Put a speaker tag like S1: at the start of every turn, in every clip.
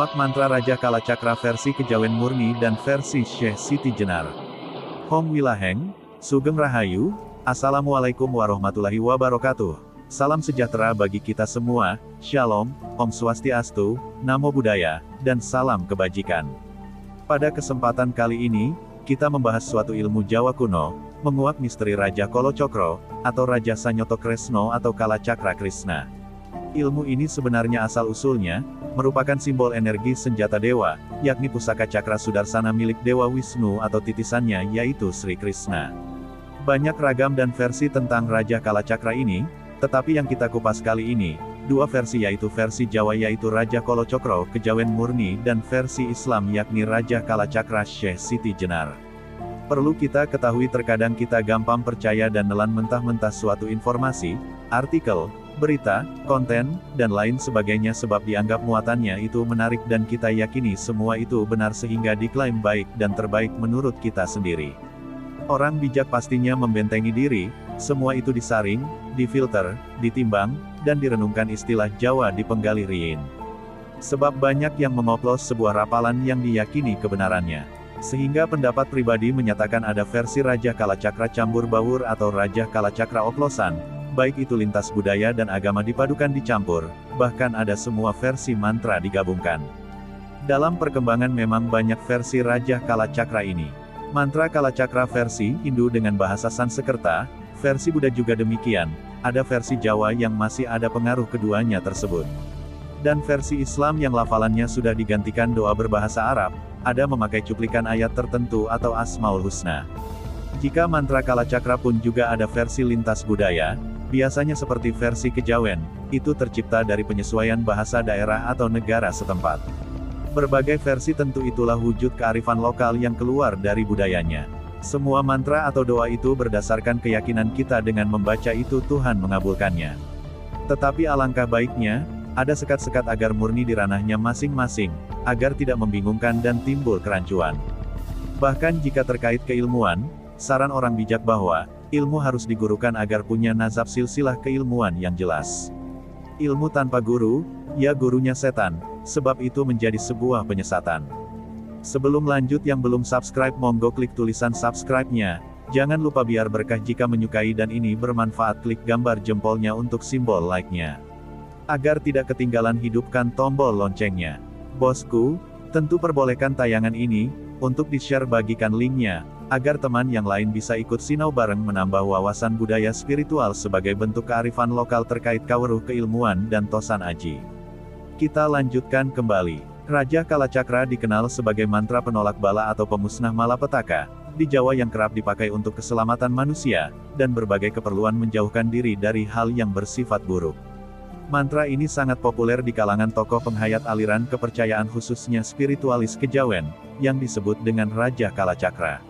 S1: Menguak mantra Raja Kalacakra versi Kejawen Murni dan versi Syekh Siti Jenar. Hong Wilaheng, Sugeng Rahayu, Assalamualaikum warahmatullahi wabarakatuh. Salam sejahtera bagi kita semua, Shalom, Om Swastiastu, Namo Buddhaya, dan salam kebajikan. Pada kesempatan kali ini, kita membahas suatu ilmu Jawa kuno, menguak misteri Raja Kolo Cokro, atau Raja Sanyoto Kresno atau Kalacakra Krishna. Ilmu ini sebenarnya asal-usulnya, merupakan simbol energi senjata dewa, yakni pusaka cakra sudarsana milik Dewa Wisnu atau titisannya yaitu Sri Krishna. Banyak ragam dan versi tentang Raja Kalacakra ini, tetapi yang kita kupas kali ini, dua versi yaitu versi Jawa yaitu Raja Kolo Cokro Kejawen Murni dan versi Islam yakni Raja Kalacakra Syekh Siti Jenar. Perlu kita ketahui terkadang kita gampang percaya dan nelan mentah-mentah suatu informasi, artikel, berita, konten, dan lain sebagainya sebab dianggap muatannya itu menarik dan kita yakini semua itu benar sehingga diklaim baik dan terbaik menurut kita sendiri. Orang bijak pastinya membentengi diri, semua itu disaring, difilter, ditimbang, dan direnungkan istilah Jawa di penggali riin. Sebab banyak yang memoplos sebuah rapalan yang diyakini kebenarannya. Sehingga pendapat pribadi menyatakan ada versi Raja Kalacakra Cambur Bawur atau Raja Kalacakra Oplosan, baik itu lintas budaya dan agama dipadukan dicampur, bahkan ada semua versi mantra digabungkan. Dalam perkembangan memang banyak versi Raja Kalacakra ini. Mantra Kalacakra versi Hindu dengan bahasa Sanskerta, versi Buddha juga demikian, ada versi Jawa yang masih ada pengaruh keduanya tersebut. Dan versi Islam yang lafalannya sudah digantikan doa berbahasa Arab, ada memakai cuplikan ayat tertentu atau Asmaul Husna. Jika mantra Kalacakra pun juga ada versi lintas budaya, biasanya seperti versi kejawen, itu tercipta dari penyesuaian bahasa daerah atau negara setempat. Berbagai versi tentu itulah wujud kearifan lokal yang keluar dari budayanya. Semua mantra atau doa itu berdasarkan keyakinan kita dengan membaca itu Tuhan mengabulkannya. Tetapi alangkah baiknya, ada sekat-sekat agar murni di ranahnya masing-masing, agar tidak membingungkan dan timbul kerancuan. Bahkan jika terkait keilmuan, saran orang bijak bahwa, ilmu harus digurukan agar punya nazab silsilah keilmuan yang jelas. Ilmu tanpa guru, ya gurunya setan, sebab itu menjadi sebuah penyesatan. Sebelum lanjut yang belum subscribe monggo klik tulisan subscribe-nya, jangan lupa biar berkah jika menyukai dan ini bermanfaat klik gambar jempolnya untuk simbol like-nya. Agar tidak ketinggalan hidupkan tombol loncengnya. Bosku, tentu perbolehkan tayangan ini, untuk di-share bagikan linknya, agar teman yang lain bisa ikut sinau bareng menambah wawasan budaya spiritual sebagai bentuk kearifan lokal terkait kaweruh keilmuan dan tosan aji. Kita lanjutkan kembali. Raja Kalacakra dikenal sebagai mantra penolak bala atau pemusnah malapetaka, di Jawa yang kerap dipakai untuk keselamatan manusia, dan berbagai keperluan menjauhkan diri dari hal yang bersifat buruk. Mantra ini sangat populer di kalangan tokoh penghayat aliran kepercayaan khususnya spiritualis kejawen, yang disebut dengan Raja Kalacakra.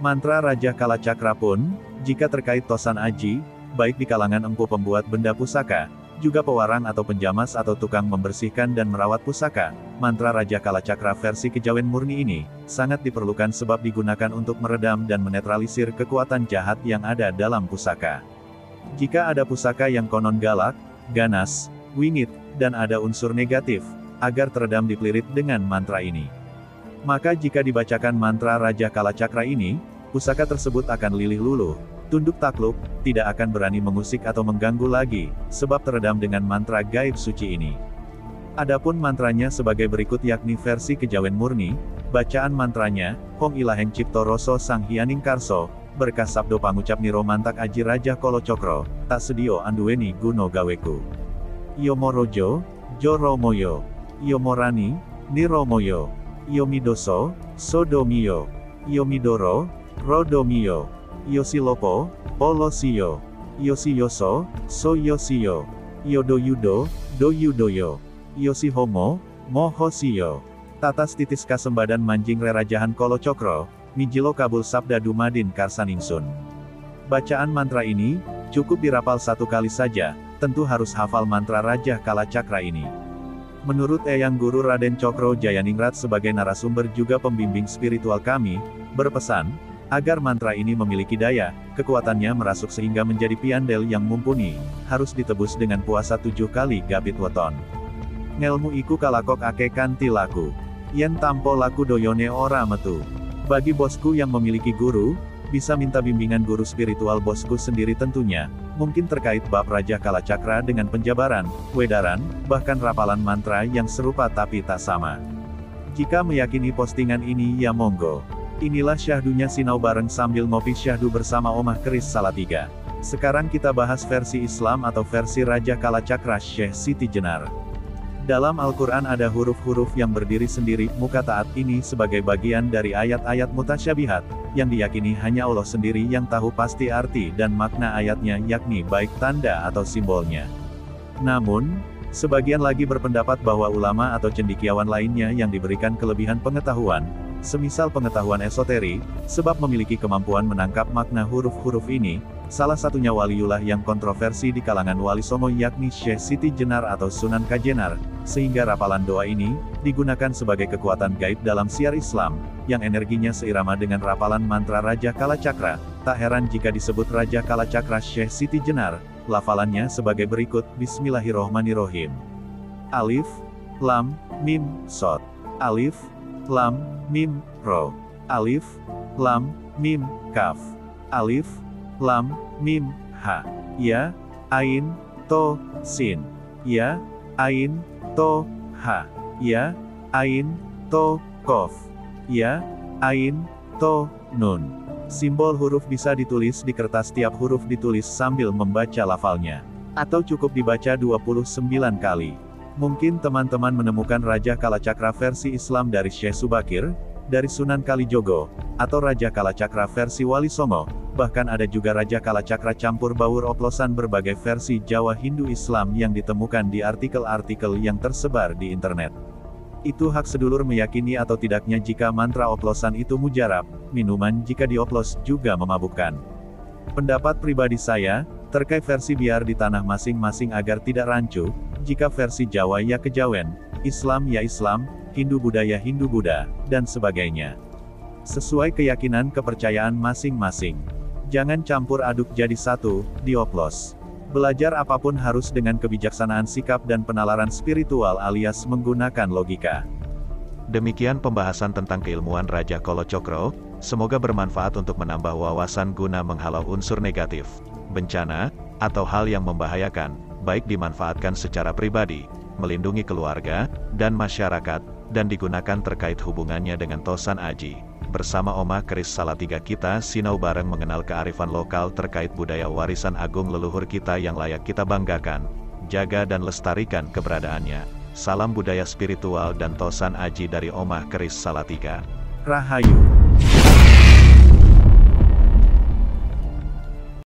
S1: Mantra Raja Kalacakra pun, jika terkait tosan aji, baik di kalangan empu pembuat benda pusaka, juga pewarang atau penjamas atau tukang membersihkan dan merawat pusaka, mantra Raja Kalacakra versi kejawen murni ini, sangat diperlukan sebab digunakan untuk meredam dan menetralisir kekuatan jahat yang ada dalam pusaka. Jika ada pusaka yang konon galak, ganas, wingit, dan ada unsur negatif, agar teredam dipelirit dengan mantra ini. Maka jika dibacakan mantra Raja Kalacakra ini, pusaka tersebut akan lilih luluh, tunduk takluk, tidak akan berani mengusik atau mengganggu lagi, sebab teredam dengan mantra gaib suci ini. Adapun mantranya sebagai berikut yakni versi kejawen murni, bacaan mantranya, Hong Ilaheng Cipto Roso Sang Hianing Karso, berkah sabdo pangucap Niro Mantak Aji Raja Kolo Cokro, tak sedio anduweni guno gaweku. Yomorojo, Joromoyo, Yomorani, Niromoyo, Yomidoso, Sodomio, Yomidoro, Rodomio. Yosilopo, Polosio, Yosiyoso, Soyosio, Yodoyudo, Doyudoyo, Yosihomo, Mohosio. Tatas titis kasembadan manjing rerajahan kolo cokro, Mijilo kabul sabda dumadin karsaningsun. Bacaan mantra ini, cukup dirapal satu kali saja, tentu harus hafal mantra Raja Kala Cakra ini. Menurut Eyang Guru Raden Cokro Jayaningrat sebagai narasumber juga pembimbing spiritual kami, berpesan, Agar mantra ini memiliki daya, kekuatannya merasuk sehingga menjadi piandel yang mumpuni, harus ditebus dengan puasa tujuh kali gabit weton. Ngelmu iku kalakok ake kanti laku. Yen tampo laku doyone ora metu. Bagi bosku yang memiliki guru, bisa minta bimbingan guru spiritual bosku sendiri tentunya, mungkin terkait bab Raja Kalacakra dengan penjabaran, wedaran, bahkan rapalan mantra yang serupa tapi tak sama. Jika meyakini postingan ini ya monggo. Inilah syahdunya Sinau bareng sambil ngopi syahdu bersama Omah Keris Salatiga. Sekarang kita bahas versi Islam atau versi Raja Kalacakra Syekh Siti Jenar. Dalam Al-Quran ada huruf-huruf yang berdiri sendiri, muka taat ini sebagai bagian dari ayat-ayat mutasyabihat, yang diyakini hanya Allah sendiri yang tahu pasti arti dan makna ayatnya yakni baik tanda atau simbolnya. Namun, sebagian lagi berpendapat bahwa ulama atau cendikiawan lainnya yang diberikan kelebihan pengetahuan, semisal pengetahuan esoteri, sebab memiliki kemampuan menangkap makna huruf-huruf ini, salah satunya waliullah yang kontroversi di kalangan wali songo yakni Syekh Siti Jenar atau Sunan Kajenar, sehingga rapalan doa ini, digunakan sebagai kekuatan gaib dalam siar Islam, yang energinya seirama dengan rapalan mantra Raja Kalacakra, tak heran jika disebut Raja Kalacakra Syekh Siti Jenar, lafalannya sebagai berikut, Bismillahirrohmanirrohim. Alif, Lam, Mim, Sot. Alif, Lam, Mim, Ro. Alif, Lam, Mim, Kaf. Alif, Lam, Mim, Ha. Ya, Ain, To, Sin. Ya, Ain, To, Ha. Ya, Ain, To, Kof. Ya, Ain, To, Nun. Simbol huruf bisa ditulis di kertas tiap huruf ditulis sambil membaca lafalnya. Atau cukup dibaca 29 kali. Mungkin teman-teman menemukan Raja Kalacakra versi Islam dari Syekh Subakir, dari Sunan Kalijogo, atau Raja Kalacakra versi Wali Songo, bahkan ada juga Raja Kalacakra campur baur oplosan berbagai versi Jawa Hindu Islam yang ditemukan di artikel-artikel yang tersebar di internet. Itu hak sedulur meyakini atau tidaknya jika mantra oplosan itu mujarab, minuman jika dioplos juga memabukkan. Pendapat pribadi saya, terkait versi biar di tanah masing-masing agar tidak rancu, jika versi Jawa ya kejawen, Islam ya Islam, Hindu Budaya Hindu Buddha, dan sebagainya. Sesuai keyakinan kepercayaan masing-masing. Jangan campur aduk jadi satu, dioplos. Belajar apa pun harus dengan kebijaksanaan sikap dan penalaran spiritual alias menggunakan logika.
S2: Demikian pembahasan tentang keilmuan Raja Kolo Cokro, semoga bermanfaat untuk menambah wawasan guna menghalau unsur negatif, bencana, atau hal yang membahayakan, baik dimanfaatkan secara pribadi, melindungi keluarga, dan masyarakat, dan digunakan terkait hubungannya dengan Tosan Aji. Bersama Oma Keris Salatiga kita sinau bareng mengenal kearifan lokal terkait budaya warisan agung leluhur kita yang layak kita banggakan, jaga dan lestarikan keberadaannya. Salam budaya spiritual dan Tosan Aji dari Oma Keris Salatiga.
S1: Rahayu.